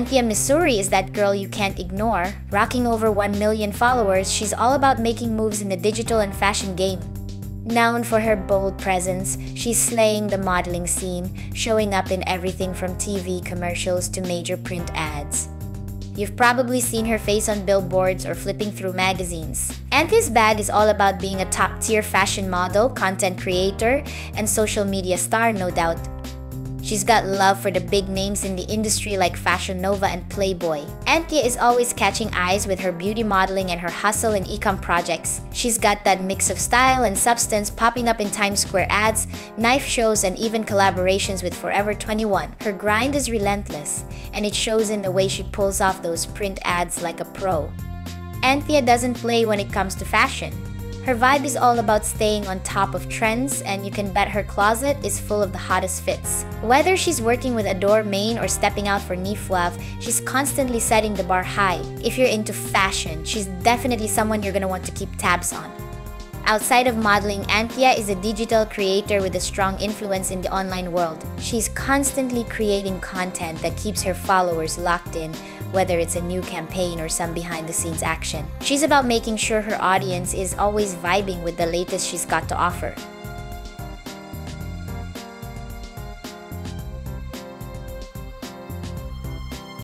Anthia Missouri is that girl you can't ignore. Rocking over 1 million followers, she's all about making moves in the digital and fashion game. Known for her bold presence, she's slaying the modeling scene, showing up in everything from TV commercials to major print ads. You've probably seen her face on billboards or flipping through magazines. Anthia's bag is all about being a top tier fashion model, content creator, and social media star, no doubt. She's got love for the big names in the industry like Fashion Nova and Playboy. Anthia is always catching eyes with her beauty modeling and her hustle and ecom projects. She's got that mix of style and substance popping up in Times Square ads, knife shows, and even collaborations with Forever 21. Her grind is relentless, and it shows in the way she pulls off those print ads like a pro. Anthia doesn't play when it comes to fashion. Her vibe is all about staying on top of trends, and you can bet her closet is full of the hottest fits. Whether she's working with Adore Main or stepping out for Nifwav, she's constantly setting the bar high. If you're into fashion, she's definitely someone you're gonna want to keep tabs on. Outside of modeling, Anthia is a digital creator with a strong influence in the online world. She's constantly creating content that keeps her followers locked in, whether it's a new campaign or some behind the scenes action. She's about making sure her audience is always vibing with the latest she's got to offer.